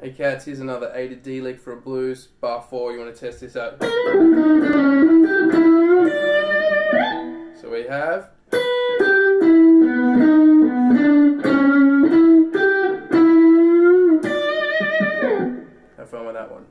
Hey cats, here's another A to D lick for a blues, bar 4, you want to test this out. So we have. Have fun with that one.